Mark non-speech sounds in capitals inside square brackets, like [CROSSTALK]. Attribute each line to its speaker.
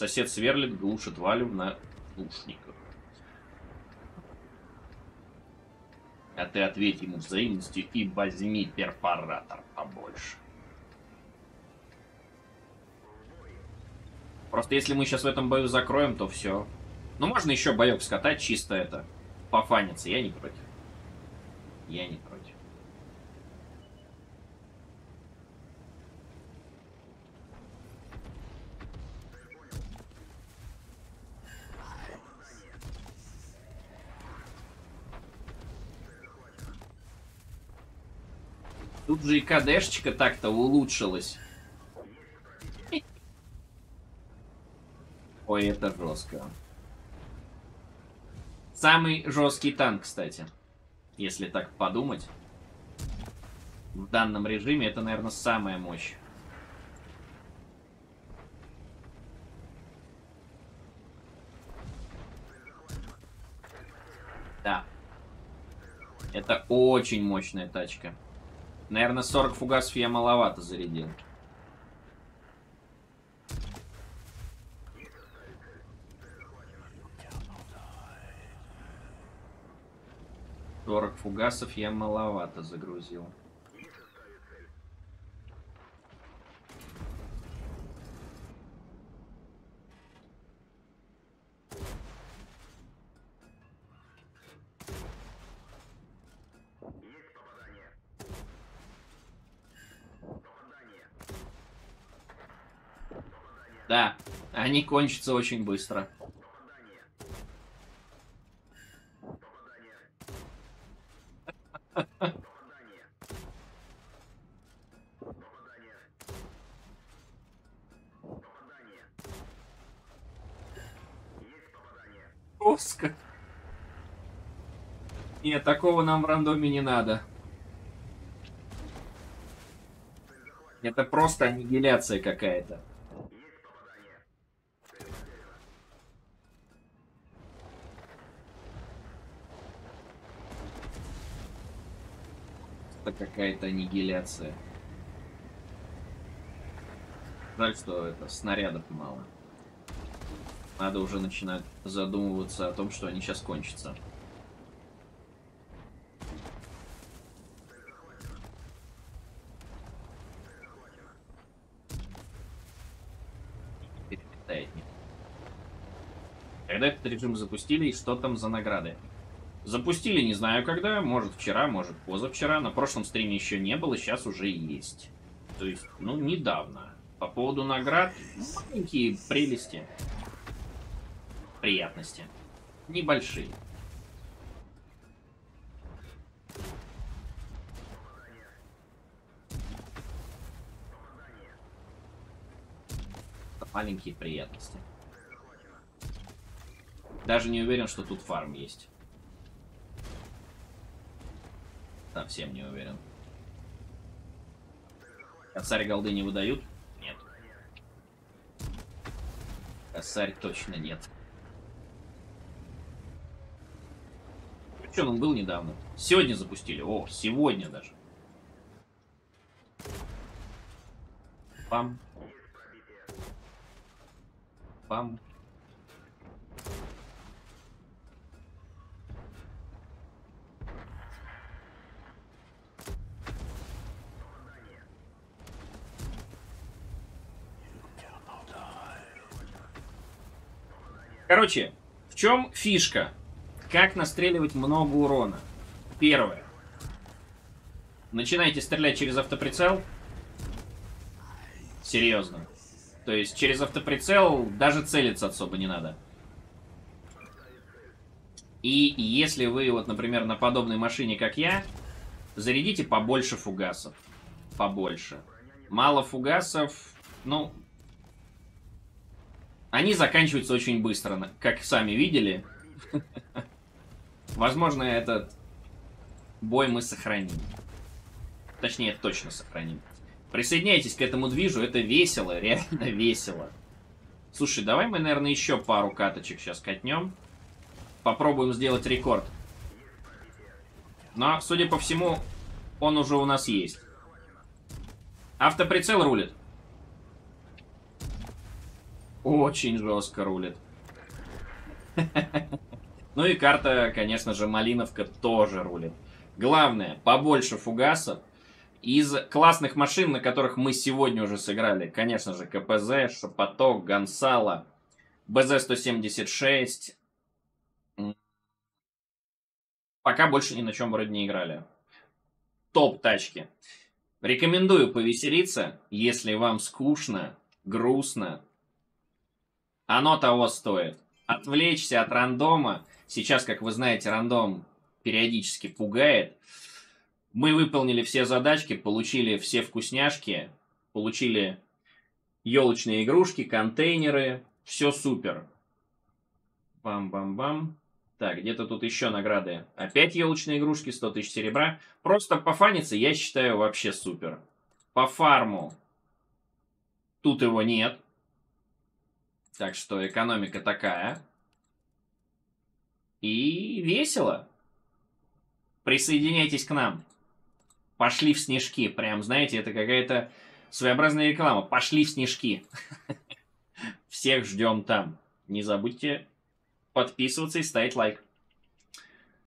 Speaker 1: Сосед сверлит, глушит Валю на лушниках. А ты ответь ему взаимностью и возьми перфоратор побольше. Просто если мы сейчас в этом бою закроем, то все. Ну, можно еще боек скатать, чисто это, пофаниться. Я не против. Я не против. Тут же и КДшечка так-то улучшилась. [LAUGHS] Ой, это жестко. Самый жесткий танк, кстати. Если так подумать. В данном режиме это, наверное, самая мощь. Да. Это очень мощная тачка. Наверное, 40 фугасов я маловато зарядил. Сорок фугасов я маловато загрузил. Да, они кончатся очень быстро. Жестко. Нет, такого нам в рандоме не надо. Это просто аннигиляция какая-то. Это какая-то аннигиляция. Жаль, что это снарядов мало. Надо уже начинать задумываться о том, что они сейчас кончатся. Перелетает. Когда этот режим запустили и что там за награды? Запустили, не знаю когда, может вчера, может позавчера. На прошлом стриме еще не было, сейчас уже есть. То есть, ну, недавно. По поводу наград, маленькие прелести. Приятности. Небольшие. Маленькие приятности. Даже не уверен, что тут фарм есть. Совсем не уверен. Косарь голды не выдают? Нет. Косарь точно нет. Что, он был недавно? Сегодня запустили. О, сегодня даже. Пам. Пам. Короче, в чем фишка? Как настреливать много урона? Первое. Начинайте стрелять через автоприцел. Серьезно. То есть через автоприцел даже целиться особо не надо. И если вы, вот, например, на подобной машине, как я, зарядите побольше фугасов. Побольше. Мало фугасов, ну... Они заканчиваются очень быстро, как сами видели. Возможно, этот бой мы сохраним. Точнее, точно сохраним. Присоединяйтесь к этому движу, это весело, реально [LAUGHS] весело. Слушай, давай мы, наверное, еще пару каточек сейчас катнем. Попробуем сделать рекорд. Но, судя по всему, он уже у нас есть. Автоприцел рулит. Очень жестко рулит. [LAUGHS] Ну и карта, конечно же, Малиновка тоже рулит. Главное, побольше фугасов. Из классных машин, на которых мы сегодня уже сыграли, конечно же, КПЗ, Шапоток, Гонсала, БЗ-176. Пока больше ни на чем вроде не играли. Топ тачки. Рекомендую повеселиться, если вам скучно, грустно. Оно того стоит. Отвлечься от рандома. Сейчас, как вы знаете, рандом периодически пугает. Мы выполнили все задачки, получили все вкусняшки, получили елочные игрушки, контейнеры. Все супер. Бам-бам-бам. Так, где-то тут еще награды. Опять елочные игрушки, 100 тысяч серебра. Просто пофаниться, я считаю, вообще супер. По фарму. Тут его нет. Так что экономика такая. И весело. Присоединяйтесь к нам. Пошли в снежки. Прям, знаете, это какая-то своеобразная реклама. Пошли в снежки. [LAUGHS] Всех ждем там. Не забудьте подписываться и ставить лайк.